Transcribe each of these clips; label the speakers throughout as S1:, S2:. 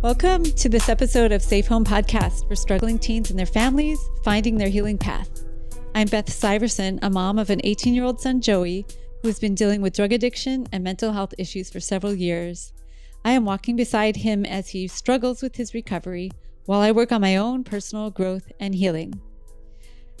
S1: Welcome to this episode of Safe Home Podcast for struggling teens and their families finding their healing path. I'm Beth Syverson, a mom of an 18 year old son, Joey, who has been dealing with drug addiction and mental health issues for several years. I am walking beside him as he struggles with his recovery while I work on my own personal growth and healing.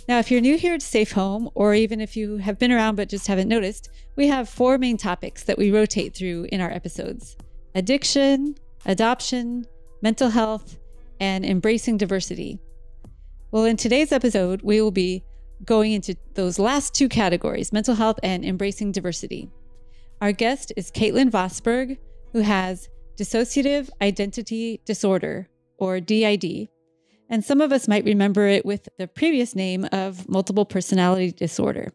S1: Now, if you're new here to Safe Home, or even if you have been around but just haven't noticed, we have four main topics that we rotate through in our episodes addiction, adoption, mental health, and embracing diversity. Well, in today's episode, we will be going into those last two categories mental health and embracing diversity. Our guest is Kaitlyn Vosburg, who has dissociative identity disorder, or DID, and some of us might remember it with the previous name of multiple personality disorder.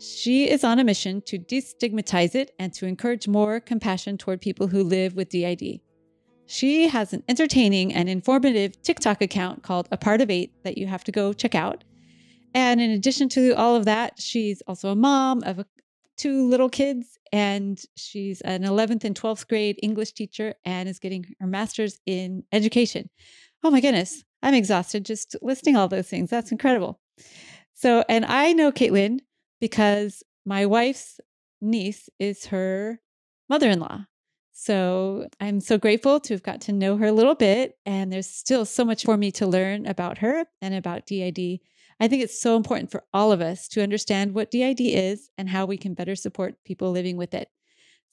S1: She is on a mission to destigmatize it and to encourage more compassion toward people who live with DID. She has an entertaining and informative TikTok account called A Part of Eight that you have to go check out. And in addition to all of that, she's also a mom of a, two little kids, and she's an 11th and 12th grade English teacher and is getting her master's in education. Oh my goodness, I'm exhausted just listing all those things. That's incredible. So, and I know Kaitlyn because my wife's niece is her mother in law. So I'm so grateful to have got to know her a little bit. And there's still so much for me to learn about her and about DID. I think it's so important for all of us to understand what DID is and how we can better support people living with it.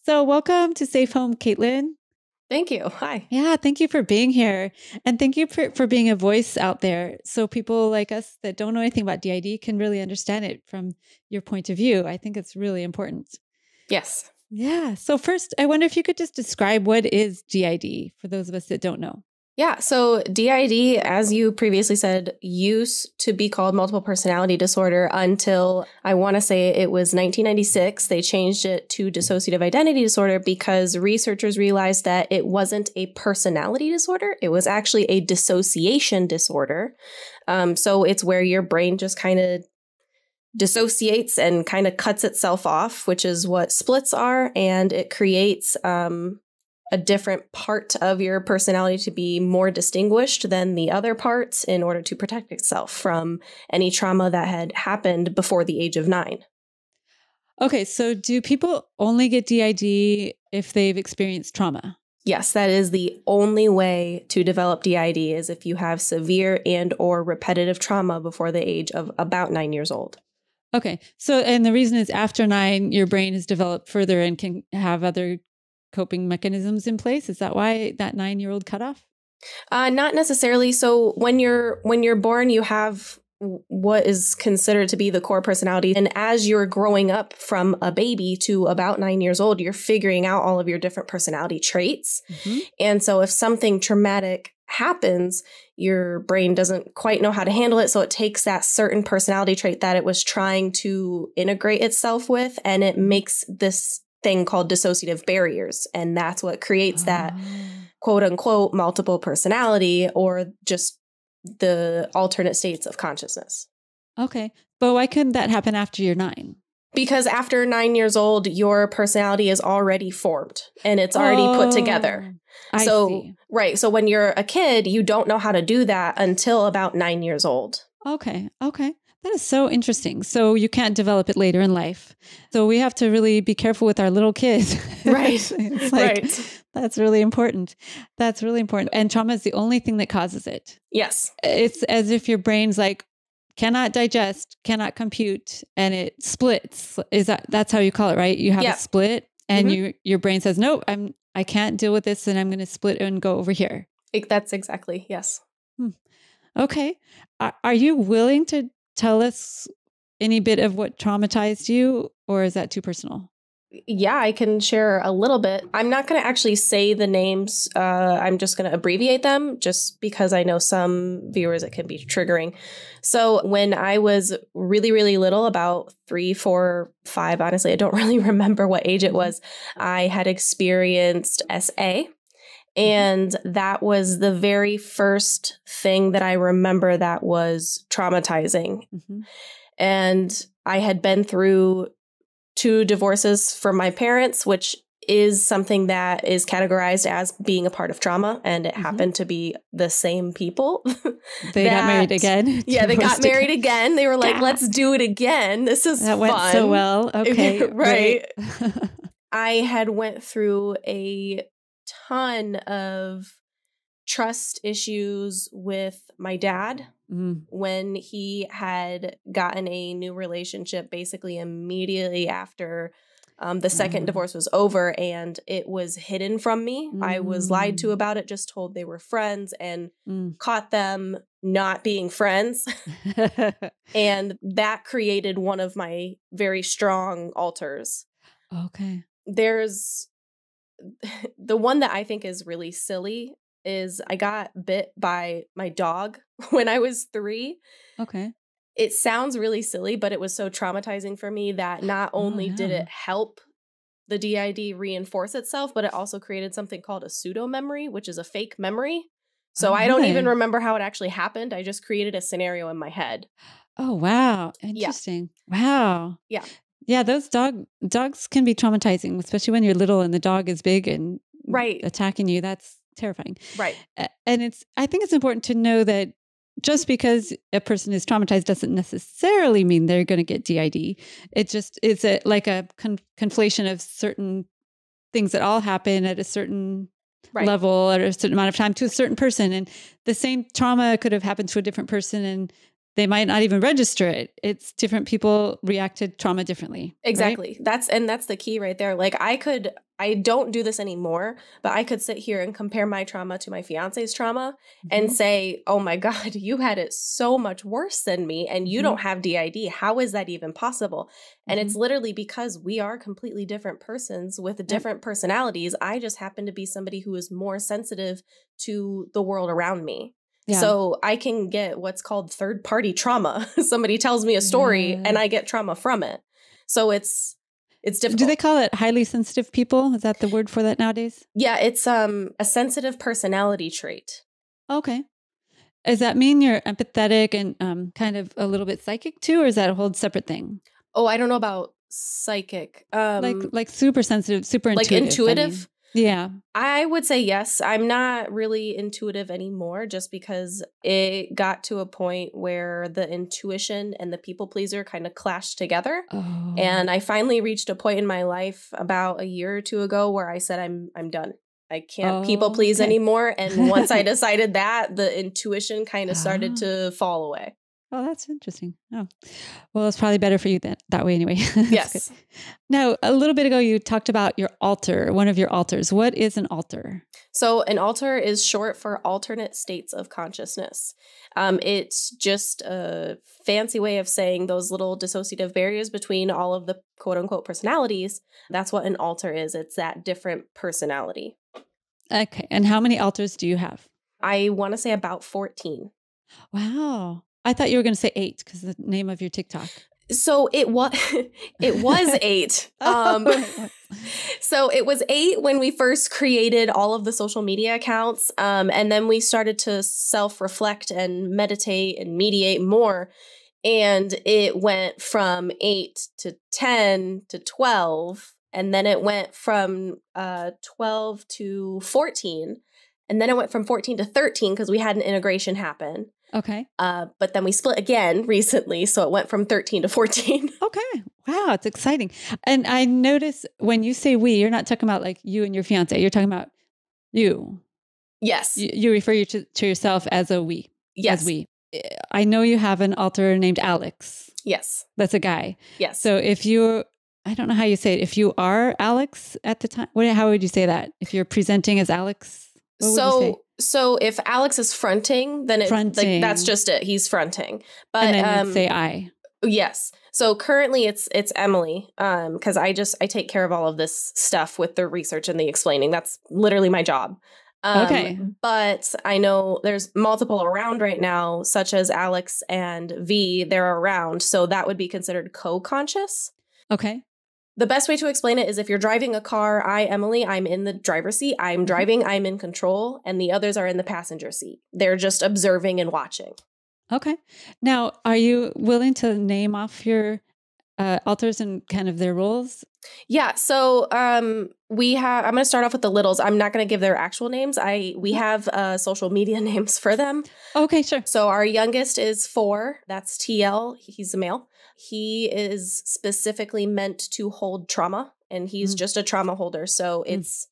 S1: So, welcome to Safe Home, Kaitlyn.
S2: Thank you. Hi.
S1: Yeah, thank you for being here. And thank you for, for being a voice out there so people like us that don't know anything about DID can really understand it from your point of view. I think it's really important.
S2: Yes.
S1: Yeah. So, first, I wonder if you could just describe what is DID for those of us that don't know.
S2: Yeah. So DID, as you previously said, used to be called multiple personality disorder until I want to say it was 1996. They changed it to dissociative identity disorder because researchers realized that it wasn't a personality disorder. It was actually a dissociation disorder. Um, so it's where your brain just kind of dissociates and kind of cuts itself off, which is what splits are. And it creates um, a different part of your personality to be more distinguished than the other parts in order to protect itself from any trauma that had happened before the age of nine.
S1: Okay, so do people only get DID if they've experienced trauma?
S2: Yes, that is the only way to develop DID is if you have severe and or repetitive trauma before the age of about 9 years old.
S1: Okay. So and the reason is after 9 your brain has developed further and can have other coping mechanisms in place? Is that why that nine year old cutoff?
S2: Uh, not necessarily. So when you're when you're born, you have what is considered to be the core personality. And as you're growing up from a baby to about nine years old, you're figuring out all of your different personality traits. Mm-hmm. And so if something traumatic happens, your brain doesn't quite know how to handle it. So it takes that certain personality trait that it was trying to integrate itself with and it makes this thing called dissociative barriers. And that's what creates oh. that ah. quote unquote multiple personality or just the alternate states of consciousness.
S1: Okay. But why couldn't that happen after you're nine?
S2: Because after nine years old, your personality is already formed and it's already oh, put together.
S1: Oh, I
S2: so,
S1: see.
S2: right. So when you're a kid, you don't know how to do that until about nine years old.
S1: Okay. Okay. That is so interesting. So you can't develop it later in life. So we have to really be careful with our little kids.
S2: Right. it's like,
S1: right. That's really important. That's really important. And trauma is the only thing that causes it.
S2: Yes.
S1: It's as if your brain's like cannot digest, cannot compute, and it splits. Is that that's how you call it, right? You have a split and mm-hmm. you your brain says, Nope, I'm I can't deal with this and I'm gonna split and go over here.
S2: That's exactly, yes.
S1: Hmm. Okay. Are, are you willing to tell us any bit of what traumatized you, or is that too personal?
S2: Yeah, I can share a little bit. I'm not going to actually say the names. Uh, I'm just going to abbreviate them just because I know some viewers it can be triggering. So, when I was really, really little, about three, four, five, honestly, I don't really remember what age it mm-hmm. was, I had experienced SA. And that was the very first thing that I remember that was traumatizing. Mm-hmm. And I had been through two divorces from my parents, which is something that is categorized as being a part of trauma, and it
S1: Mhm.
S2: happened to be the same people.
S1: They got married again.
S2: yeah, they got married again. They were like,
S1: Yeah.
S2: "Let's do it again. This is
S1: That went so well. Okay.
S2: Right.
S1: great.
S2: I had went through a ton of trust issues with my dad
S1: Mm,
S2: when he had gotten a new relationship basically immediately after um, the second
S1: Ah.
S2: divorce was over and it was hidden from me. I was lied to
S1: Mm.
S2: about it, just told they were friends and
S1: mm.
S2: caught them not being friends. and that created one of my very strong alters.
S1: okay.
S2: There's the one that I think is really silly is I got bit by my dog when I was three.
S1: Okay.
S2: It sounds really silly, but it was so traumatizing for me that not
S1: Oh,
S2: only did it help the DID reinforce itself, but it also created something called a pseudo memory, which is a fake memory. So
S1: Oh,
S2: I don't even remember how it actually happened. I just created a scenario in my head.
S1: Oh wow. Interesting. Wow.
S2: Yeah.
S1: Yeah, those dog dogs can be traumatizing, especially when you're little and the dog is big and
S2: Right.
S1: attacking you. That's terrifying.
S2: Right.
S1: And it's I think it's important to know that just because a person is traumatized doesn't necessarily mean they're going to get DID. It just is a like a con- conflation of certain things that all happen at a certain
S2: Right.
S1: level at a certain amount of time to a certain person and the same trauma could have happened to a different person and they might not even register it it's different people react to trauma differently right?
S2: Exactly. That's and that's the key right there. Like I could I don't do this anymore, but I could sit here and compare my trauma to my fiance's trauma and
S1: Mhm.
S2: say, "Oh my god, you had it so much worse than me and you
S1: Mhm.
S2: don't have DID. How is that even possible?" And
S1: Mm-hmm.
S2: it's literally because we are completely different persons with different personalities. I just happen to be somebody who is more sensitive to the world around me.
S1: Yeah.
S2: So I can get what's called third party trauma. Somebody tells me a story
S1: Yeah.
S2: and I get trauma from it. So it's it's difficult.
S1: do they call it highly sensitive people is that the word for that nowadays
S2: yeah, it's um a sensitive personality trait.
S1: okay does that mean you're empathetic and um, kind of a little bit psychic too or is that a whole separate thing
S2: Oh, I don't know about psychic. Um
S1: like like super sensitive super
S2: like
S1: intuitive I
S2: intuitive.
S1: mean. Yeah
S2: I would say yes. I'm not really intuitive anymore just because it got to a point where the intuition and the people pleaser kind of clashed together.
S1: oh
S2: And I finally reached a point in my life about a year or two ago where I said I'm I'm done. I can't people please
S1: Okay.
S2: anymore. And once I decided that, the intuition kind of started
S1: Ah.
S2: to fall away.
S1: Oh, that's interesting. Oh, well, it's probably better for you that that way anyway.
S2: Yes.
S1: good. Now, a little bit ago, you talked about your alter, one of your alters. What is an alter?
S2: So an alter is short for alternate states of consciousness. Um, it's just a fancy way of saying those little dissociative barriers between all of the quote unquote personalities. That's what an alter is. It's that different personality.
S1: Okay. And how many alters do you have?
S2: I want to say about 14.
S1: Wow. I thought you were going to say eight because the name of your TikTok.
S2: So it was it was eight. Um
S1: Oh,
S2: so it was eight when we first created all of the social media accounts. Um, and then we started to self-reflect and meditate and mediate more. And it went from eight to 10 to 12. And then it went from uh 12 to 14. And then it went from 14 to 13 because we had an integration happen.
S1: Okay.
S2: Uh, but then we split again recently. So it went from 13 to 14.
S1: Okay. Wow. It's exciting. And I notice when you say we, you're not talking about like you and your fiance. You're talking about you.
S2: yes.
S1: You, you refer you to, to yourself as a we.
S2: yes.
S1: As we. I know you have an alter named Alex.
S2: Yes.
S1: That's a guy.
S2: Yes.
S1: So if you, I don't know how you say it. If you are Alex at the time, what? How would you say that? If you're presenting as Alex, what would you say?
S2: so so if Alex is fronting, then it
S1: Fronting.
S2: like that's just it. He's fronting. But
S1: and then
S2: um
S1: say I.
S2: yes. So currently it's it's Emily um because I just I take care of all of this stuff with the research and the explaining. That's literally my job. Um,
S1: Okay.
S2: But I know there's multiple around right now, such as Alex and V. They're around, so that would be considered co-conscious.
S1: Okay.
S2: The best way to explain it is if you're driving a car, I, Emily, I'm in the driver's seat, I'm
S1: Mhm.
S2: driving, I'm in control, and the others are in the passenger seat. They're just observing and watching.
S1: Okay. Now, are you willing to name off your uh, alters and kind of their roles?
S2: Yeah. So um, we have. I'm going to start off with the littles. I'm not going to give their actual names. I we
S1: Mm-hmm.
S2: have uh, social media names for them.
S1: Okay, sure.
S2: So our youngest is four. That's TL. He's a male. He is specifically meant to hold trauma, and he's
S1: Mm.
S2: just a trauma holder. So
S1: Mm.
S2: it's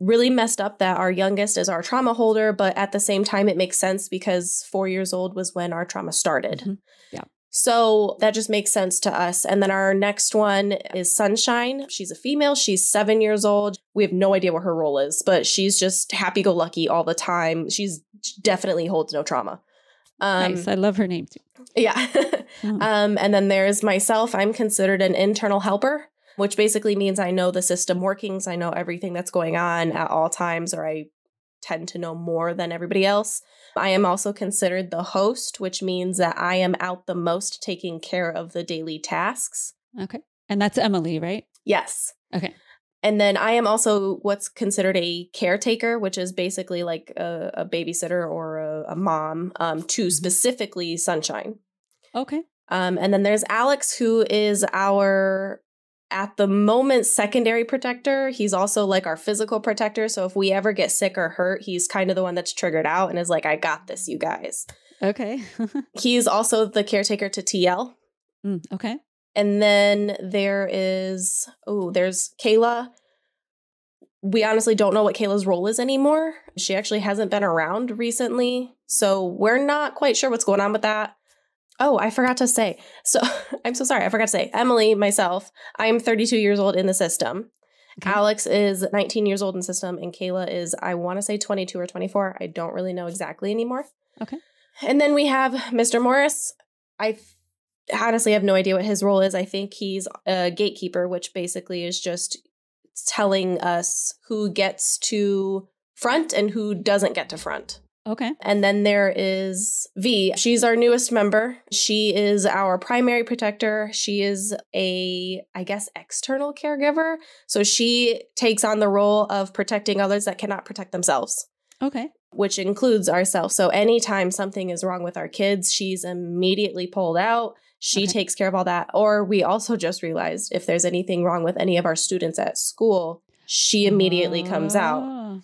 S2: really messed up that our youngest is our trauma holder, but at the same time, it makes sense because four years old was when our trauma started.
S1: Mhm. Yeah.
S2: So that just makes sense to us. And then our next one is Sunshine. She's a female. She's seven years old. We have no idea what her role is, but she's just happy go lucky all the time. She's definitely holds no trauma. Um,
S1: nice. I love her name too.
S2: yeah.
S1: Mm.
S2: um, and then there's myself. I'm considered an internal helper, which basically means I know the system workings. I know everything that's going on at all times, or I tend to know more than everybody else. I am also considered the host, which means that I am out the most taking care of the daily tasks.
S1: Okay. And that's Emily, right?
S2: Yes.
S1: Okay.
S2: And then I am also what's considered a caretaker, which is basically like a, a babysitter or a, a mom um, to specifically Sunshine.
S1: Okay.
S2: Um, and then there's Alex, who is our, at the moment, secondary protector. He's also like our physical protector. So if we ever get sick or hurt, he's kind of the one that's triggered out and is like, I got this, you guys.
S1: Okay.
S2: He's also the caretaker to TL.
S1: Mm, okay.
S2: And then there is, oh, there's Kayla. We honestly don't know what Kayla's role is anymore. She actually hasn't been around recently. So we're not quite sure what's going on with that. Oh, I forgot to say. So I'm so sorry. I forgot to say. Emily, myself, I'm 32 years old in the system.
S1: Okay.
S2: Alex is 19 years old in system, and Kayla is, I want to say 22 or 24. I don't really know exactly anymore.
S1: Okay.
S2: And then we have Mr. Morris. I honestly I have no idea what his role is. I think he's a gatekeeper, which basically is just telling us who gets to front and who doesn't get to front.
S1: Okay.
S2: And then there is V. She's our newest member. She is our primary protector. She is a, I guess, external caregiver. So she takes on the role of protecting others that cannot protect themselves
S1: Okay.
S2: which includes ourselves. So anytime something is wrong with our kids, she's immediately pulled out. She
S1: Okay.
S2: takes care of all that. Or we also just realized if there's anything wrong with any of our students at school, she immediately comes out.
S1: Oh,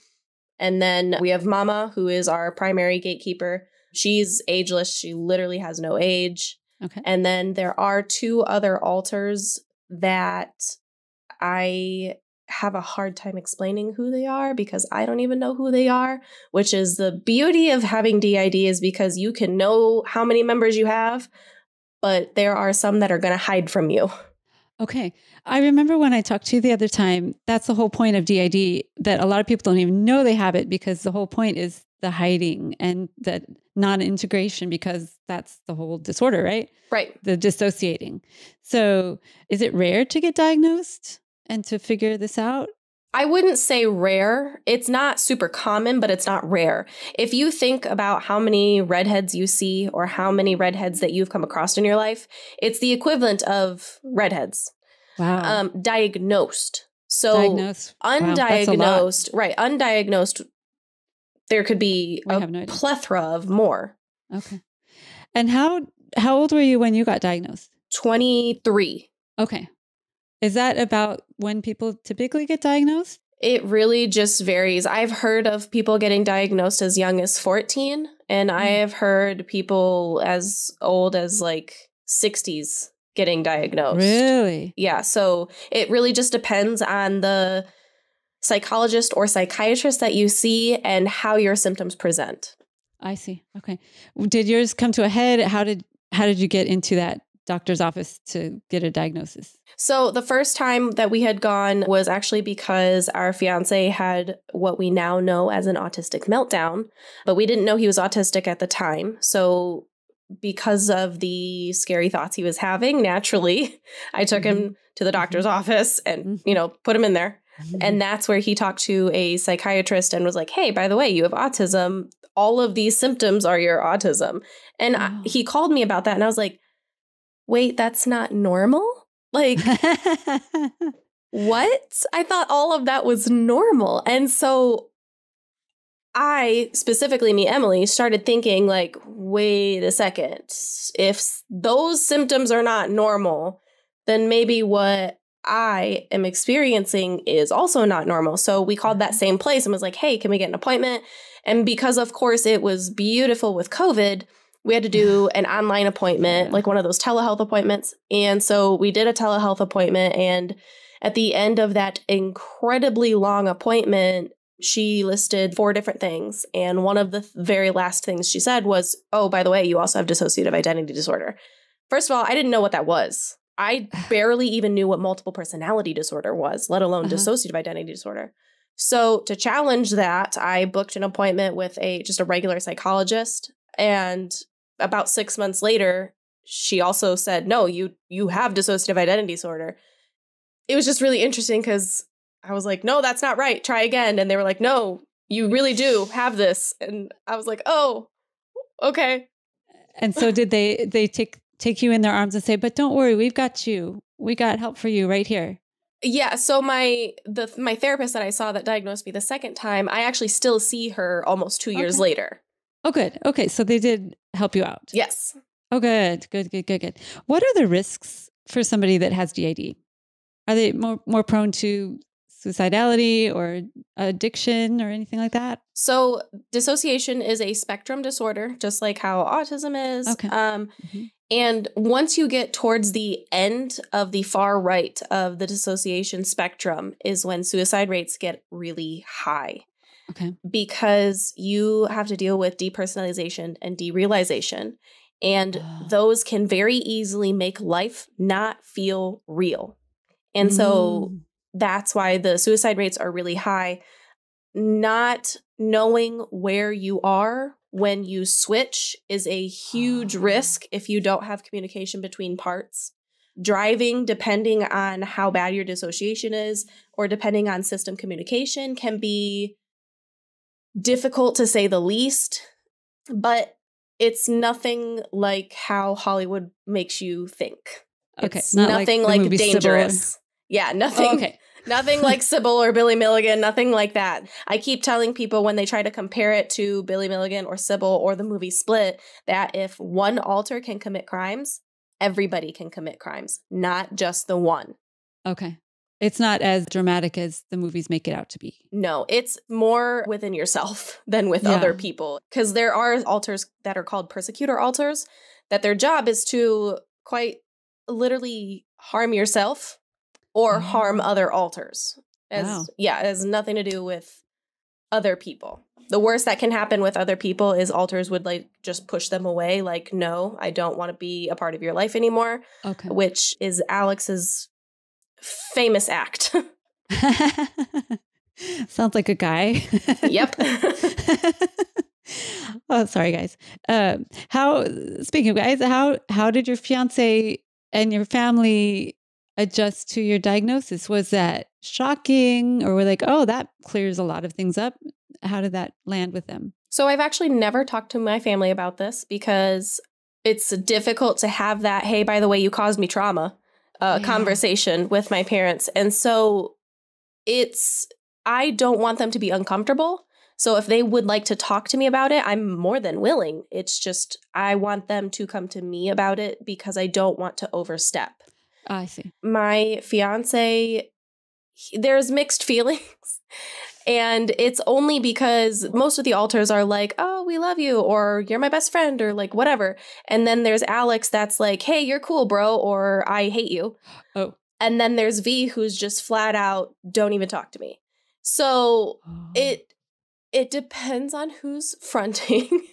S2: And then we have Mama, who is our primary gatekeeper. She's ageless. She literally has no age.
S1: Okay.
S2: And then there are two other alters that I have a hard time explaining who they are because I don't even know who they are, which is the beauty of having DID is because you can know how many members you have, but there are some that are going to hide from you.
S1: Okay. I remember when I talked to you the other time, that's the whole point of DID that a lot of people don't even know they have it because the whole point is the hiding and the non integration because that's the whole disorder, right?
S2: Right.
S1: The dissociating. So is it rare to get diagnosed and to figure this out?
S2: I wouldn't say rare. It's not super common, but it's not rare. If you think about how many redheads you see or how many redheads that you've come across in your life, it's the equivalent of redheads
S1: Wow.
S2: um, diagnosed. So
S1: Diagnosed. Wow, that's a lot.
S2: undiagnosed, right? Undiagnosed, there could be
S1: I
S2: a
S1: no
S2: plethora of more.
S1: Okay. And how how old were you when you got diagnosed?
S2: 23.
S1: Okay. Is that about when people typically get diagnosed?
S2: It really just varies. I've heard of people getting diagnosed as young as 14, and I
S1: Mm.
S2: have heard people as old as like 60s getting diagnosed.
S1: Really?
S2: Yeah, so it really just depends on the psychologist or psychiatrist that you see and how your symptoms present.
S1: I see. Okay. Did yours come to a head? How did how did you get into that doctor's office to get a diagnosis?
S2: So the first time that we had gone was actually because our fiance had what we now know as an autistic meltdown, but we didn't know he was autistic at the time. So because of the scary thoughts he was having, naturally, I took him mm-hmm. to the doctor's mm-hmm. office and, mm-hmm. you know, put him in there. And that's where he talked to a psychiatrist and was like, "Hey, by the way, you have autism. All of these symptoms are your autism." And I-
S1: Oh.
S2: he called me about that and I was like, "Wait, that's not normal?" Like what? I thought all of that was normal. And so I, specifically me, Emily, started thinking, like, wait a second. If those symptoms are not normal, then maybe what I am experiencing is also not normal. So we called that mm-hmm. same place and was like, hey, can we get an appointment? And because, of course, it was beautiful with COVID, we had to do an online appointment, like one of those telehealth appointments. And so we did a telehealth appointment. And at the end of that incredibly long appointment, she listed four different things. And one of the very last things she said was, Oh, by the way, you also have dissociative identity disorder. First of all, I didn't know what that was. I barely even knew what multiple personality disorder was, let alone uh-huh. dissociative identity disorder. So to challenge that, I booked an appointment with a just a regular psychologist and about 6 months later, she also said, "No, you you have dissociative identity disorder." It was just really interesting cuz I was like, "No, that's not right. Try again." And they were like, "No, you really do have this." And I was like, "Oh, okay."
S1: And so did they they take take you in their arms and say, "But don't worry, we've got you. We got help for you right here."
S2: Yeah, so my the my therapist that I saw that diagnosed me the second time, I actually still see her almost 2 years later.
S1: Oh good. Okay, so they did help you out.
S2: Yes.
S1: Oh good. Good, good, good, good. What are the risks for somebody that has DID? Are they more more prone to suicidality or addiction or anything like that?
S2: So, dissociation is a spectrum disorder, just like how autism is.
S1: Okay.
S2: Um, mm-hmm. And once you get towards the end of the far right of the dissociation spectrum, is when suicide rates get really high.
S1: Okay.
S2: Because you have to deal with depersonalization and derealization. And oh. those can very easily make life not feel real. And mm. so that's why the suicide rates are really high. Not knowing where you are when you switch is a huge oh. risk if you don't have communication between parts. Driving, depending on how bad your dissociation is, or depending on system communication, can be difficult to say the least, but it's nothing like how Hollywood makes you think.
S1: Okay,
S2: it's nothing like, like dangerous. Yeah, nothing. Oh,
S1: okay.
S2: Nothing like Sybil or Billy Milligan, nothing like that. I keep telling people when they try to compare it to Billy Milligan or Sybil or the movie Split that if one alter can commit crimes, everybody can commit crimes, not just the one.
S1: Okay. It's not as dramatic as the movies make it out to be.
S2: No, it's more within yourself than with yeah. other people. Because there are alters that are called persecutor alters, that their job is to quite literally harm yourself or oh. harm other alters. As wow. yeah, it has nothing to do with other people. The worst that can happen with other people is alters would like just push them away, like, no, I don't want to be a part of your life anymore.
S1: Okay.
S2: Which is Alex's famous act.
S1: Sounds like a guy.
S2: yep.
S1: oh, sorry, guys. Uh, how speaking of guys, how how did your fiance and your family adjust to your diagnosis? Was that shocking, or were like, oh, that clears a lot of things up? How did that land with them?
S2: So I've actually never talked to my family about this because it's difficult to have that. Hey, by the way, you caused me trauma uh, yeah. conversation with my parents. And so it's, I don't want them to be uncomfortable. So if they would like to talk to me about it, I'm more than willing. It's just, I want them to come to me about it because I don't want to overstep.
S1: I see.
S2: My fiance, there's mixed feelings. And it's only because most of the alters are like, oh, we love you, or you're my best friend, or like whatever. And then there's Alex that's like, hey, you're cool, bro, or I hate you.
S1: Oh.
S2: And then there's V who's just flat out, don't even talk to me. So oh. it it depends on who's fronting.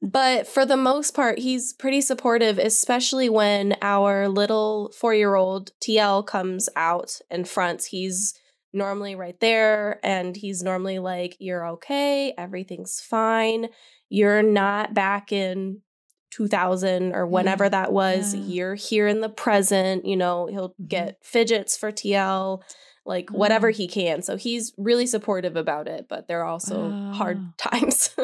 S2: but for the most part, he's pretty supportive, especially when our little four year old TL comes out and fronts. He's normally right there and he's normally like you're okay everything's fine you're not back in 2000 or whenever yeah. that was yeah. you're here in the present you know he'll mm-hmm. get fidgets for TL like oh. whatever he can so he's really supportive about it but there are also oh. hard times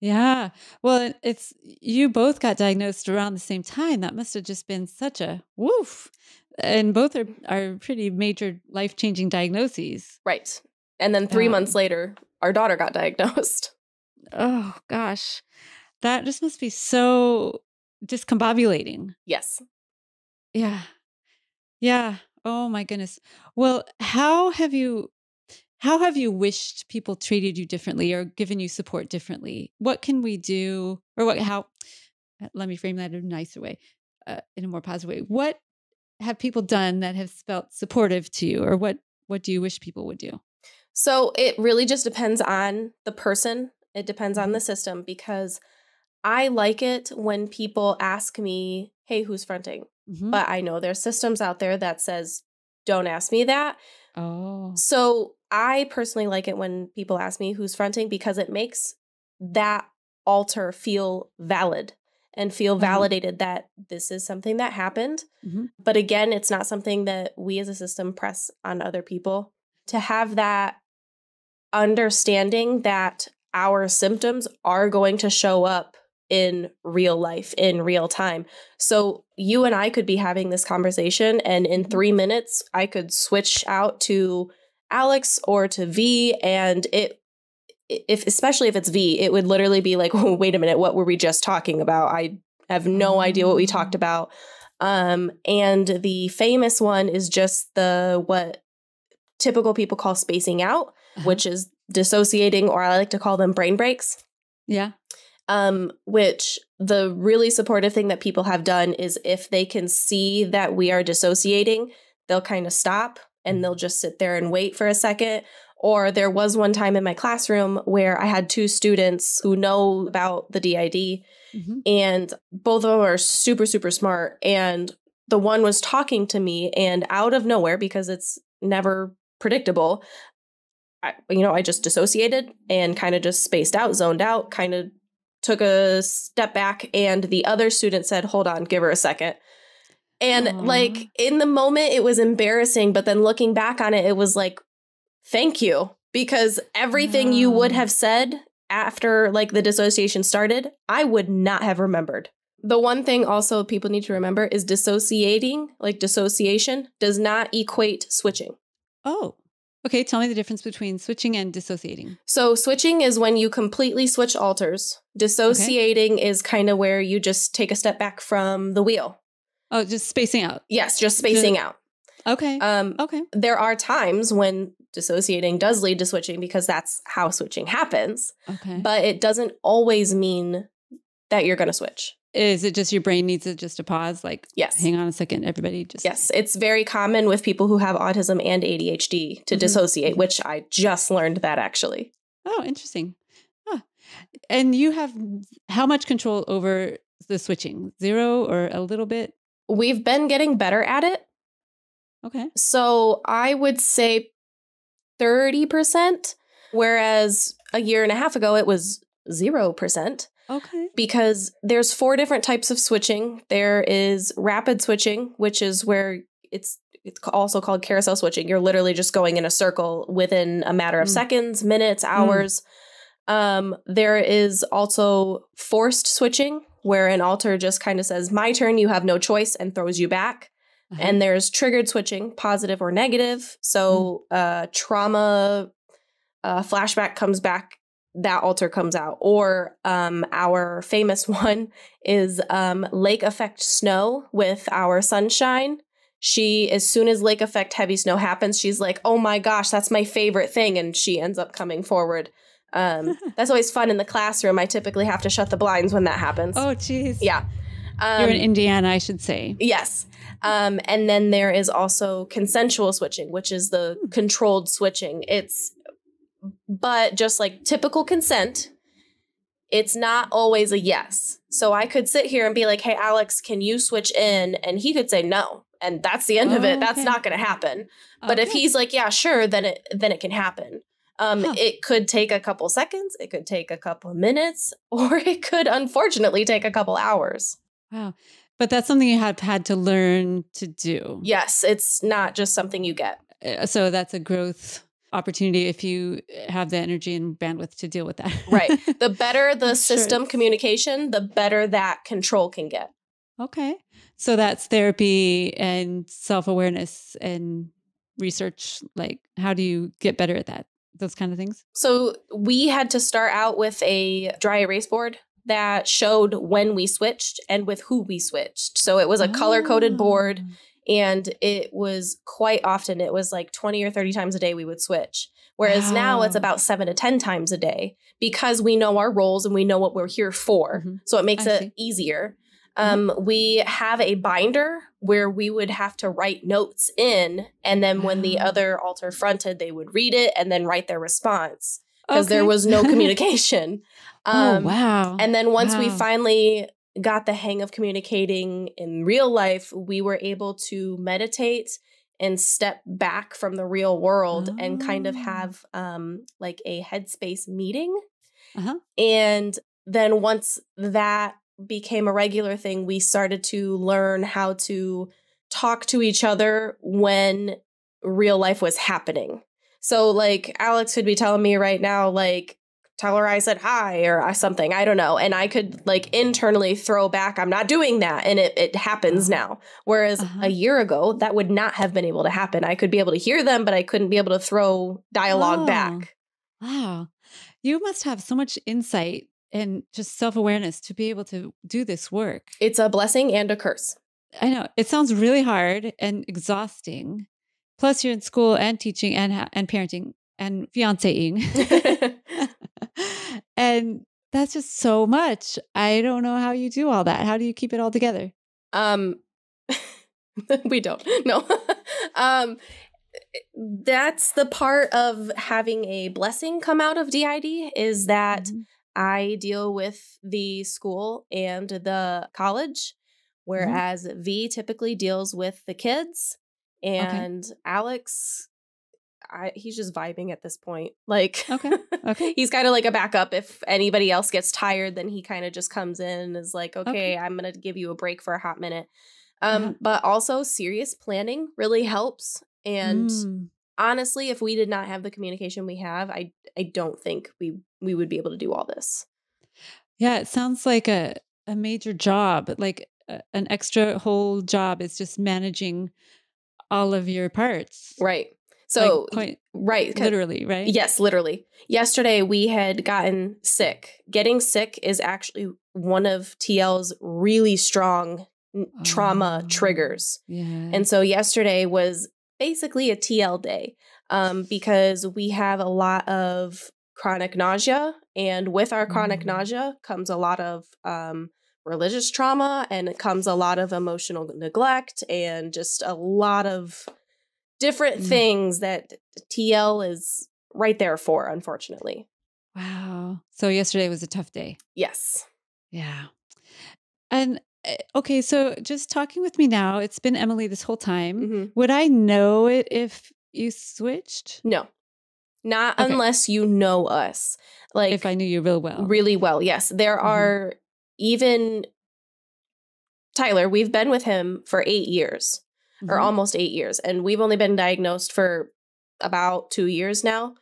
S1: yeah well it's you both got diagnosed around the same time that must have just been such a woof and both are are pretty major life changing diagnoses.
S2: Right. And then three um, months later, our daughter got diagnosed.
S1: oh gosh, that just must be so discombobulating.
S2: Yes.
S1: Yeah. Yeah. Oh my goodness. Well, how have you how have you wished people treated you differently or given you support differently? What can we do or what how let me frame that in a nicer way, uh, in a more positive way. What have people done that have felt supportive to you or what what do you wish people would do?
S2: So it really just depends on the person. It depends on the system because I like it when people ask me, "Hey, who's fronting?"
S1: Mhm.
S2: But I know there's systems out there that says, "Don't ask me that."
S1: oh.
S2: So I personally like it when people ask me who's fronting because it makes that alter feel valid and feel
S1: Uh-huh.
S2: validated that this is something that happened.
S1: Mhm.
S2: But again, it's not something that we as a system press on other people. To have that understanding that our symptoms are going to show up in real life, in real time. So you and I could be having this conversation, and in three minutes, I could switch out to Alex or to V, and it if especially if it's V, it would literally be like, oh, wait a minute, what were we just talking about? I have no idea what we talked
S1: Oh.
S2: about. Um, and the famous one is just the what typical people call spacing out,
S1: Uh-huh.
S2: which is dissociating, or I like to call them brain breaks.
S1: Yeah.
S2: Um, which the really supportive thing that people have done is if they can see that we are dissociating, they'll kind of stop and they'll just sit there and wait for a second. Or there was one time in my classroom where I had two students who know about the DID
S1: Mhm.
S2: and both of them are super super smart and the one was talking to me and out of nowhere because it's never predictable I, you know i just dissociated and kind of just spaced out zoned out kind of took a step back and the other student said hold on give her a second and
S1: Aw.
S2: like in the moment it was embarrassing but then looking back on it it was like thank you because everything you would
S1: mm.
S2: have said after like the dissociation started i would not have remembered the one thing also people need to remember is dissociating like dissociation does not equate switching
S1: Oh. Okay, tell me the difference between switching and dissociating.
S2: so switching is when you completely switch alters dissociating is kind of where you just take a step back from the wheel
S1: Oh, just spacing out.
S2: yes just spacing out
S1: Okay.
S2: um
S1: okay.
S2: there are times when dissociating does lead to switching because that's how switching happens,
S1: Okay.
S2: but it doesn't always mean that you're going to switch.
S1: Is it just your brain needs it just to pause? Like,
S2: Yes.
S1: hang on a second, everybody. Just
S2: Yes, it's very common with people who have autism and ADHD to
S1: Mhm.
S2: dissociate, which I just learned that actually.
S1: Oh, interesting. Huh. And you have how much control over the switching? Zero or a little bit?
S2: We've been getting better at it.
S1: Okay.
S2: So I would say 30%, whereas a year and a half ago it was 0%.
S1: Okay.
S2: because there's four different types of switching. There is rapid switching, which is where it's it's also called carousel switching. You're literally just going in a circle within a matter of
S1: Mm.
S2: seconds, minutes, hours. Um, there is also forced switching, where an alter just kind of says, "My turn, you have no choice," and throws you back.
S1: Uh-huh.
S2: And there's triggered switching, positive or negative. So uh, trauma uh, flashback comes back, that alter comes out. Or um, our famous one is um, lake effect snow with our sunshine. She, as soon as lake effect heavy snow happens, she's like, "Oh my gosh, that's my favorite thing," and she ends up coming forward. Um, that's always fun in the classroom. I typically have to shut the blinds when that happens.
S1: oh, jeez.
S2: yeah. Um,
S1: You're in Indiana, I should say.
S2: Yes. Um, and then there is also consensual switching, which is the
S1: Hmm.
S2: controlled switching. It's, but just like typical consent, it's not always a yes. So I could sit here and be like, hey, Alex, can you switch in? And he could say no. And that's the end of
S1: Oh,
S2: it. That's
S1: okay.
S2: not going to happen. But if he's like, yeah, sure, then it then it can happen. Um,
S1: Huh.
S2: It could take a couple seconds. It could take a couple of minutes, or it could unfortunately take a couple hours.
S1: Wow. But that's something you have had to learn to do.
S2: Yes, it's not just something you get.
S1: Uh, So that's a growth opportunity if you have the energy and bandwidth to deal with that.
S2: Right. The better the
S1: Sure.
S2: system communication, the better that control can get.
S1: Okay. So that's therapy and self awareness and research. Like, how do you get better at that? those kind of things?
S2: So we had to start out with a dry erase board that showed when we switched and with who we switched. So it was a color coded board
S1: Oh.
S2: and it was quite often it was like 20 or 30 times a day we would switch. Whereas now it's about 7 to 10 times a day because we know our roles and we know what we're here for.
S1: Mhm.
S2: So it makes
S1: I
S2: it
S1: see.
S2: easier. Um, we have a binder where we would have to write notes in, and then when the other alter fronted, they would read it and then write their response because there was no communication.
S1: oh
S2: Um,
S1: wow!
S2: And then once we finally got the hang of communicating in real life, we were able to meditate and step back from the real world and kind of
S1: Oh.
S2: have um, like a headspace meeting.
S1: Uh-huh.
S2: And then once that became a regular thing, we started to learn how to talk to each other when real life was happening. So, like, Alex could be telling me right now, like, tell her I said hi or uh, something. I don't know. And I could, like, internally throw back, I'm not doing that. And it, it happens
S1: Uh-huh.
S2: now. Whereas
S1: Uh-huh.
S2: a year ago, that would not have been able to happen. I could be able to hear them, but I couldn't be able to throw dialogue
S1: Oh.
S2: back.
S1: Wow. You must have so much insight and just self awareness to be able to do this work.
S2: It's a blessing and a curse.
S1: I know it sounds really hard and exhausting. Plus, you're in school and teaching and and parenting and fianceing, and that's just so much. I don't know how you do all that. How do you keep it all together?
S2: Um, we don't. No. um, that's the part of having a blessing come out of DID is that
S1: Mhm.
S2: I deal with the school and the college, whereas V typically deals with the kids, and Alex. I, he's just vibing at this point. Like,
S1: Okay. Okay.
S2: he's kind of like a backup. If anybody else gets tired, then he kind of just comes in and is like, okay,
S1: Okay.
S2: I'm going to give you a break for a hot minute. Um,
S1: Uh-huh.
S2: But also, serious planning really helps. And
S1: Mm.
S2: honestly, if we did not have the communication we have, I I don't think we we would be able to do all this.
S1: Yeah, it sounds like a a major job, like a, an extra whole job is just managing all of your parts.
S2: Right.
S1: Like,
S2: So
S1: quite
S2: right,
S1: literally, right?
S2: Yes, literally. Yesterday we had gotten sick. Getting sick is actually one of TL's really strong n- trauma
S1: Oh.
S2: triggers.
S1: Yeah.
S2: And so yesterday was basically a TL day um, because we have a lot of chronic nausea. And with our chronic
S1: Mm.
S2: nausea comes a lot of um, religious trauma and it comes a lot of emotional neglect and just a lot of different
S1: Mm.
S2: things that TL is right there for, unfortunately.
S1: wow. So yesterday was a tough day.
S2: Yes.
S1: Yeah. And uh, okay, so just talking with me now, it's been Emily this whole time.
S2: Mhm.
S1: Would I know it if you switched?
S2: No, not
S1: Okay.
S2: unless you know us. Like,
S1: if I knew you real well.
S2: really well. Yes, there
S1: Mhm.
S2: are even Tyler. We've been with him for eight years, or
S1: Mhm.
S2: almost eight years, and we've only been diagnosed for about two years now.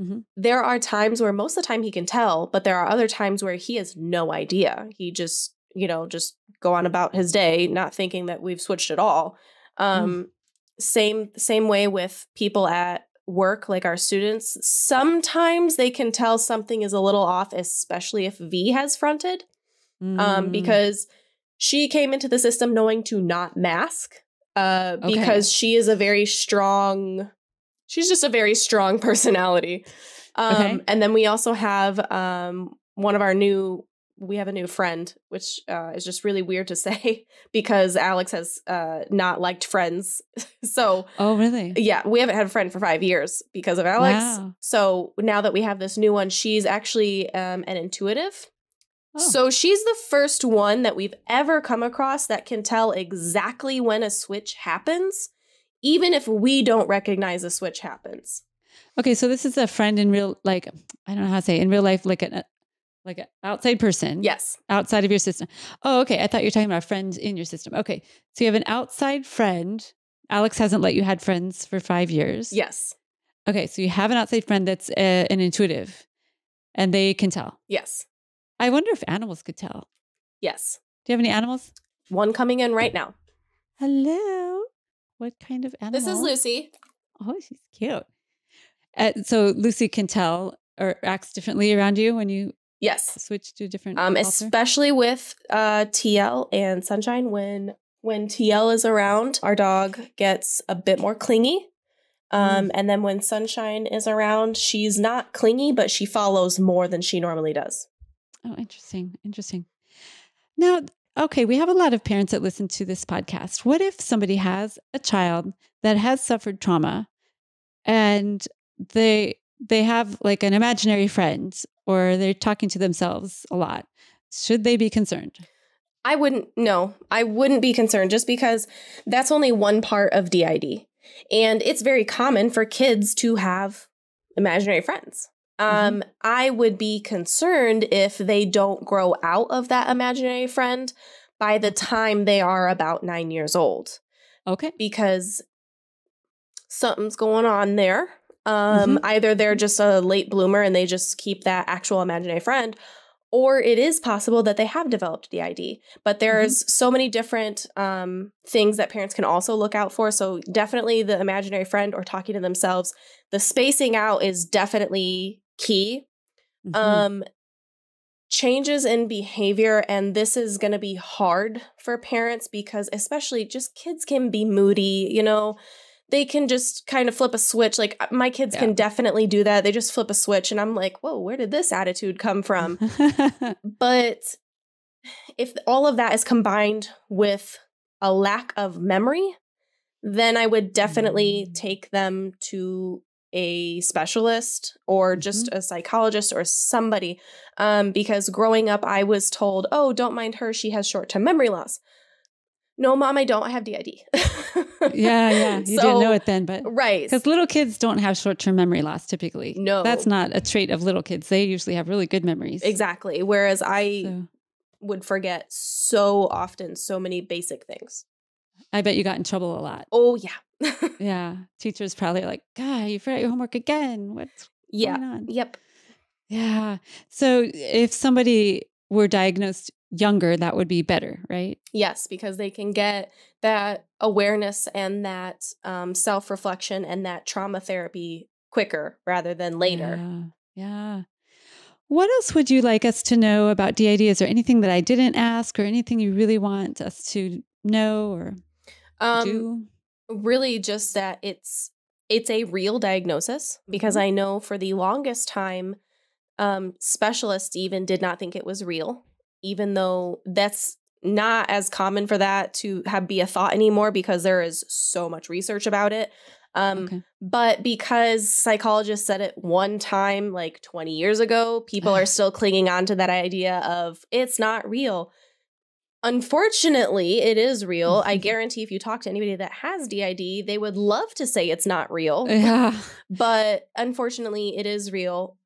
S1: Mhm.
S2: There are times where most of the time he can tell, but there are other times where he has no idea. He just, you know, just go on about his day, not thinking that we've switched at all. Um, Same same way with people at work, like our students. Sometimes they can tell something is a little off, especially if V has fronted, um,
S1: Mm.
S2: because she came into the system knowing to not mask, uh,
S1: Okay.
S2: because she is a very strong. She's just a very strong personality. Um,
S1: Okay.
S2: And then we also have um, one of our new. We have a new friend, which uh, is just really weird to say because Alex has uh, not liked friends. so
S1: Oh, really?
S2: yeah, we haven't had a friend for five years because of Alex.
S1: Wow.
S2: So now that we have this new one, she's actually um, an intuitive.
S1: Oh.
S2: So she's the first one that we've ever come across that can tell exactly when a switch happens, even if we don't recognize a switch happens.
S1: Okay, so this is a friend in real, like I don't know how to say in real life, like an like an outside person.
S2: Yes.
S1: outside of your system. Oh, okay. I thought you were talking about a friend in your system. Okay, so you have an outside friend. Alex hasn't let you had friends for five years.
S2: Yes.
S1: Okay, so you have an outside friend that's uh, an intuitive, and they can tell.
S2: Yes.
S1: I wonder if animals could tell.
S2: Yes.
S1: Do you have any animals?
S2: One coming in right now.
S1: Hello. What kind of animal?
S2: This is Lucy.
S1: Oh, she's cute. Uh, so Lucy can tell or acts differently around you when you
S2: Yes.
S1: switch to a different
S2: Um, especially with uh, TL and Sunshine. When when TL is around, our dog gets a bit more clingy. Um, And then when Sunshine is around, she's not clingy, but she follows more than she normally does.
S1: Oh, interesting. Interesting. Now, okay, we have a lot of parents that listen to this podcast. What if somebody has a child that has suffered trauma and they they have like an imaginary friend or they're talking to themselves a lot? Should they be concerned?
S2: I wouldn't, no, I wouldn't be concerned just because that's only one part of DID. And it's very common for kids to have imaginary friends. Um, I would be concerned if they don't grow out of that imaginary friend by the time they are about nine years old,
S1: Okay.
S2: because something's going on there. Um, Either they're just a late bloomer and they just keep that actual imaginary friend, or it is possible that they have developed DID. But there's so many different um, things that parents can also look out for. So definitely the imaginary friend or talking to themselves. The spacing out is definitely key.
S1: Mhm.
S2: Um, changes in behavior, and this is going to be hard for parents because, especially, just kids can be moody. You know, they can just kind of flip a switch. Like uh, my kids
S1: Yeah.
S2: can definitely do that. They just flip a switch, and I'm like, whoa, where did this attitude come from? But if all of that is combined with a lack of memory, then I would definitely
S1: Mm.
S2: take them to a specialist or just a psychologist or somebody. Um, because growing up, I was told, oh, don't mind her. She has short term memory loss. No, mom, I don't I have DID.
S1: yeah, yeah. You didn't know it then, but
S2: Right.
S1: because little kids don't have short term memory loss typically.
S2: No.
S1: That's not a trait of little kids. They usually have really good memories.
S2: Exactly. Whereas I
S1: So
S2: would forget so often so many basic things.
S1: I bet you got in trouble a lot.
S2: Oh, yeah.
S1: Yeah. Teachers probably like, God, you forgot your homework again. What's
S2: yeah.
S1: going on?
S2: Yep.
S1: Yeah. So if somebody were diagnosed younger, that would be better, right?
S2: Yes, because they can get that awareness and that um, self reflection and that trauma therapy quicker rather than later.
S1: Yeah. Yeah. What else would you like us to know about DID? Is there anything that I didn't ask or anything you really want us to know or
S2: Um,
S1: do?
S2: Really, just that it's it's a real diagnosis because
S1: Mhm.
S2: I know for the longest time, um, specialists even did not think it was real, even though that's not as common for that to have be a thought anymore because there is so much research about it. Um,
S1: okay.
S2: But because psychologists said it one time, like 20 years ago, people are still clinging on to that idea of it's not real. Unfortunately, it is real. I
S1: Mhm.
S2: guarantee if you talk to anybody that has DID, they would love to say it's not real.
S1: Yeah.
S2: But unfortunately, it is real.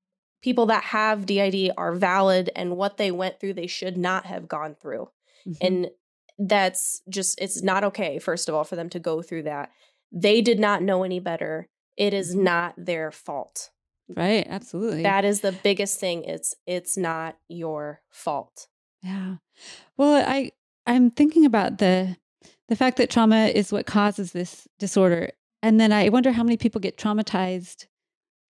S2: People that have DID are valid, and what they went through, they should not have gone through.
S1: Mhm.
S2: And that's just, it's not okay, first of all, for them to go through that. They did not know any better. It is
S1: Mhm.
S2: not their fault.
S1: right. Absolutely.
S2: That is the biggest thing. It's it's not your fault.
S1: Yeah. Well, I I'm thinking about the the fact that trauma is what causes this disorder. And then I wonder how many people get traumatized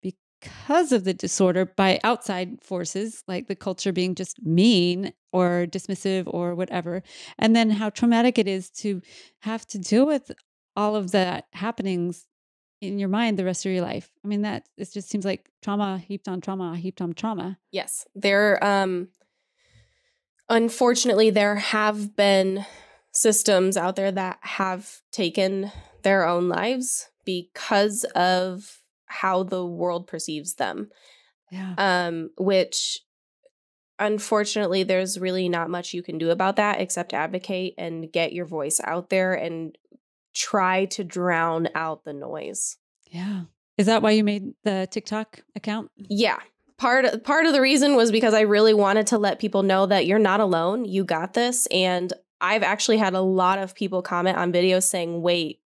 S1: because of the disorder by outside forces, like the culture being just mean or dismissive or whatever. And then how traumatic it is to have to deal with all of the happenings in your mind the rest of your life. I mean, that it just seems like trauma heaped on trauma, heaped on trauma.
S2: Yes. There um unfortunately there have been systems out there that have taken their own lives because of how the world perceives them.
S1: Yeah.
S2: Um which unfortunately there's really not much you can do about that except advocate and get your voice out there and try to drown out the noise.
S1: Yeah. Is that why you made the TikTok account?
S2: Yeah. Part part of the reason was because I really wanted to let people know that you're not alone. You got this and I've actually had a lot of people comment on videos saying, "Wait,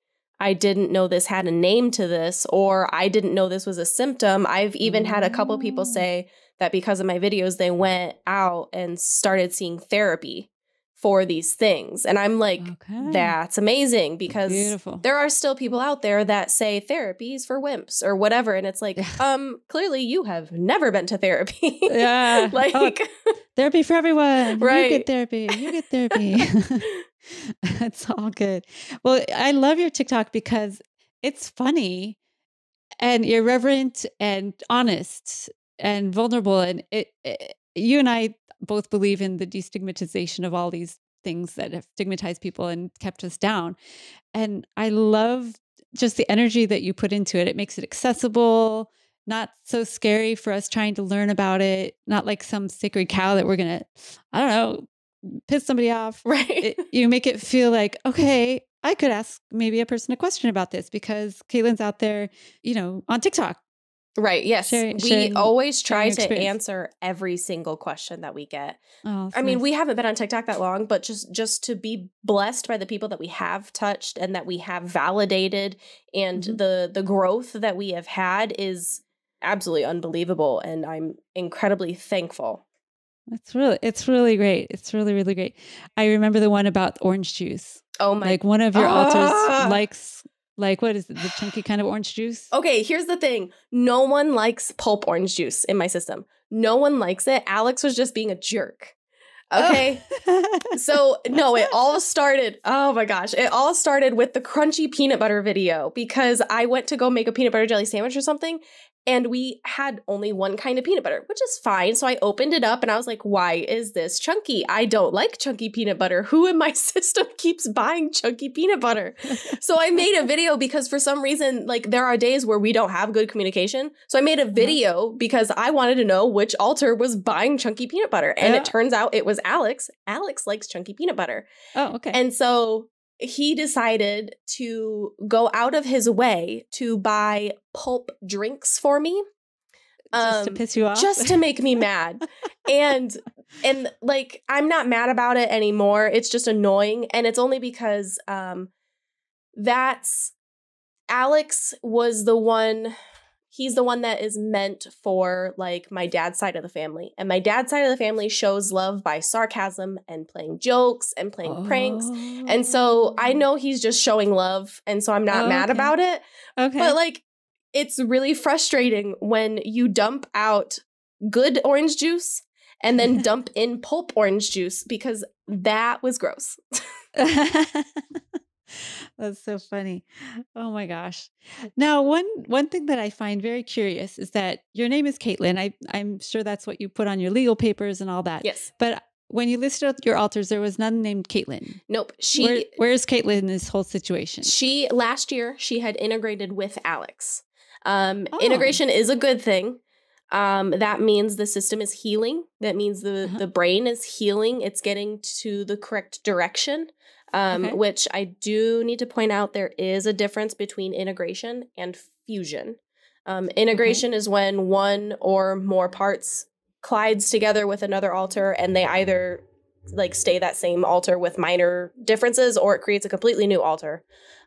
S2: I didn't know this had a name to this or I didn't know this was a symptom." I've even had a couple people
S1: Oh.
S2: say that because of my videos they went out and started seeing therapy for these things. And I'm like,
S1: Okay.
S2: that's amazing because
S1: Beautiful.
S2: there are still people out there that say therapies for wimps or whatever. And it's like,
S1: Yeah.
S2: um, clearly you have never been to therapy.
S1: Yeah.
S2: like,
S1: Oh, therapy for everyone.
S2: Right.
S1: You get therapy. You get therapy. it's all good. Well, I love your TikTok because it's funny and irreverent and honest and vulnerable. And it, it you and I both believe in the destigmatization of all these things that have stigmatized people and kept us down. And I love just the energy that you put into it. It makes it accessible, not so scary for us trying to learn about it, not like some sacred cow that we're going to, I don't know, piss somebody off.
S2: right.
S1: It, you make it feel like, okay, I could ask maybe a person a question about this because Kaitlyn's out there, you know, on TikTok.
S2: Right. Yes.
S1: Sharing-
S2: we
S1: sharing-
S2: always try to
S1: experience.
S2: answer every single question that we get.
S1: Oh,
S2: I mean, we haven't been on TikTok that long, but just just to be blessed by the people that we have touched and that we have validated and
S1: Mhm.
S2: the the growth that we have had is absolutely unbelievable and I'm incredibly thankful.
S1: it's really, it's really great. It's really, really great. I remember the one about orange juice.
S2: Oh my
S1: Like one of your
S2: Ah!
S1: alters likes, like, what is it? The chunky kind of orange juice?
S2: Okay, here's the thing. No one likes pulp orange juice in my system. No one likes it. Alex was just being a jerk. Oh. Okay? so no it all started oh my gosh it all started with the crunchy peanut butter video because i went to go make a peanut butter jelly sandwich or something and we had only one kind of peanut butter which is fine. So i opened it up and i was like why is this chunky? I don't like chunky peanut butter. Who in my system keeps buying chunky peanut butter? So i made a video because for some reason like there are days where we don't have good communication. So i made a video because i wanted to know which alter was buying chunky peanut butter. And
S1: Yeah.
S2: it oh. turns out it was alex. Alex likes chunky peanut butter.
S1: Oh, okay.
S2: and so he decided to go out of his way to buy pulp drinks for me
S1: just to
S2: um,
S1: piss you off?
S2: just to make me mad. And and like i'm not mad about it anymore. It's just annoying. And it's only because um that's alex was the one he's the one that is meant for like my dad's side of the family and my dad's side of the family shows love by sarcasm and playing jokes and playing pranks and so i
S1: Oh.
S2: know he's just showing love and so i'm not
S1: Oh,
S2: mad
S1: okay.
S2: about it
S1: Okay.
S2: but like it's really frustrating when you dump out good orange juice and then dump in pulp orange juice because that was gross.
S1: That's so funny. Oh my gosh. Now, one one thing that I find very curious is that your name is Kaitlyn. I I'm sure that's what you put on your legal papers and all that.
S2: Yes.
S1: But when you listed out your alters, there was none named Kaitlyn.
S2: Nope. She
S1: Where, where's Kaitlyn in this whole situation?
S2: she last year she had integrated with Alex. Um
S1: Oh.
S2: integration is a good thing. Um that means the system is healing. That means the
S1: Uh-huh.
S2: the brain is healing. It's getting to the correct direction. Um
S1: Okay.
S2: which I do need to point out there is a difference between integration and fusion. Um, integration is when one or more parts collides together with another alter and they either like stay that same alter with minor differences or it creates a completely new alter.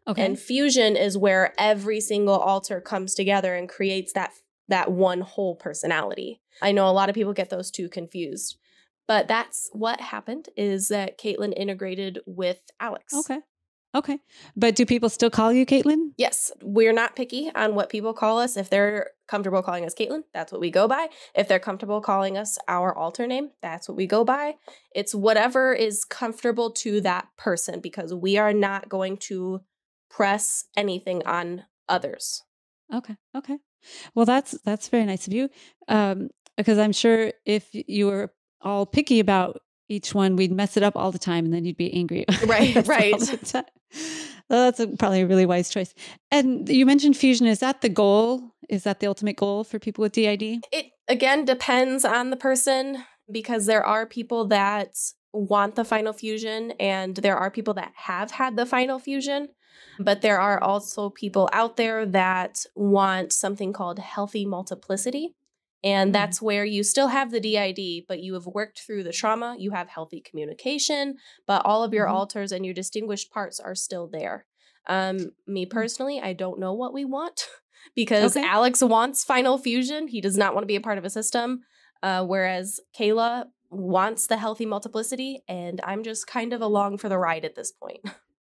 S1: Okay.
S2: And fusion is where every single alter comes together and creates that that one whole personality. I know a lot of people get those two confused. But that's what happened is that Kaitlyn integrated with Alex.
S1: okay. Okay. But do people still call you Kaitlyn?
S2: Yes, we're not picky on what people call us. If they're comfortable calling us Kaitlyn, that's what we go by. If they're comfortable calling us our alter name, that's what we go by. It's whatever is comfortable to that person because we are not going to press anything on others.
S1: Okay. Okay. Well, that's that's very nice of you. Um, because I'm sure if you were all picky about each one, we'd mess it up all the time, and then you'd be angry.
S2: Right,
S1: right. us all
S2: right.
S1: the time. Well, that's a, probably a really wise choice. And you mentioned fusion. Is that the goal? Is that the ultimate goal for people with DID?
S2: It again depends on the person because there are people that want the final fusion and there are people that have had the final fusion. But there are also people out there that want something called healthy multiplicity. And
S1: Mhm.
S2: that's where you still have the DID, but you have worked through the trauma, you have healthy communication, but all of your
S1: Mhm.
S2: alters and your distinguished parts are still there. Um, me personally, I don't know what we want because
S1: Okay.
S2: Alex wants final fusion. He does not want to be a part of a system. Uh, whereas Kayla wants the healthy multiplicity, and I'm just kind of along for the ride at this point.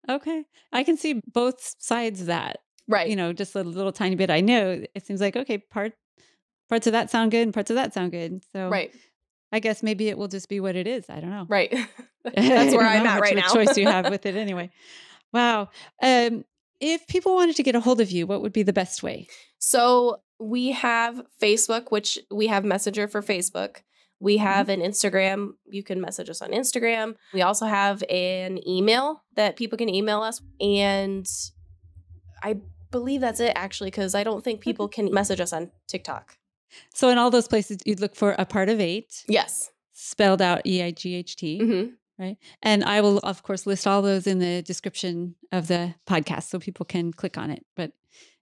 S1: Okay. I can see both sides of that.
S2: Right.
S1: You know, just a little tiny bit. I know it seems like, okay, part parts of that sound good and parts of that sound good. So
S2: right.
S1: I guess maybe it will just be what it is. I don't know.
S2: Right. That's where I'm at right now.
S1: choice you have with it anyway. Wow. Um, if people wanted to get a hold of you, what would be the best way?
S2: So we have Facebook, which we have Messenger for Facebook. We
S1: Mm-hmm.
S2: have an Instagram. You can message us on Instagram. We also have an email that people can email us. And I believe that's it, actually, because I don't think people can message us on TikTok.
S1: So in all those places, you'd look for a part of eight,
S2: Yes.
S1: spelled out E I G H T.
S2: hmm
S1: And I will, of course, list all those in the description of the podcast so people can click on it. But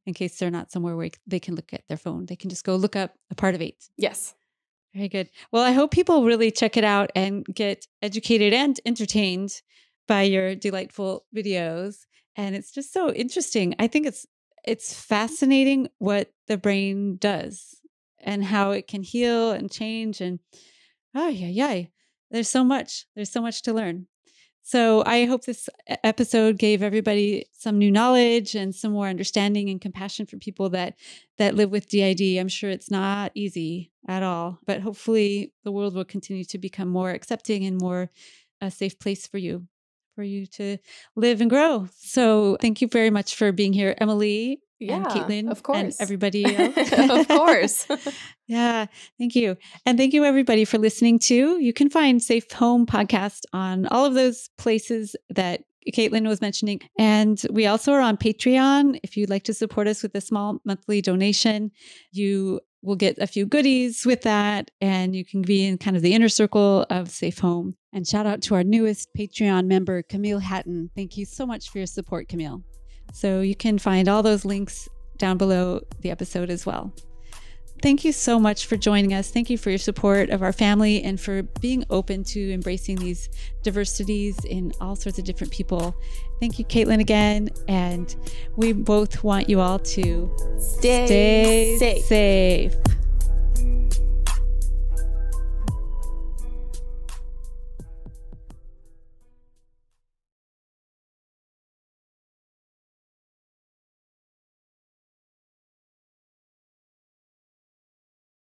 S1: in case they're not somewhere where they can look at their phone, they can just go look up a part of eight.
S2: Yes.
S1: Very good. Well, I hope people really check it out and get educated and entertained by your delightful videos. And it's just so interesting. I think it's it's fascinating what the brain does and how it can heal and change and oh yeah, yeah. There's so much. There's so much to learn. So I hope this episode gave everybody some new knowledge and some more understanding and compassion for people that that live with DID. I'm sure it's not easy at all, but hopefully the world will continue to become more accepting and more a safe place for you for you to live and grow. So thank you very much for being here, Emily
S2: Yeah.
S1: and Kaitlyn
S2: Of course.
S1: and everybody else.
S2: of course.
S1: Yeah, thank you. And thank you everybody for listening too. You can find Safe Home Podcast on all of those places that Kaitlyn was mentioning. And we also are on Patreon. If you'd like to support us with a small monthly donation, you will get a few goodies with that. And you can be in kind of the inner circle of Safe Home. And shout out to our newest Patreon member, Camille Hatton. Thank you so much for your support, Camille. So you can find all those links down below the episode as well. Thank you so much for joining us. Thank you for your support of our family and for being open to embracing these diversities in all sorts of different people. Thank you, Kaitlyn, again. And we both want you all to
S2: Stay,
S1: stay
S2: safe.
S1: safe.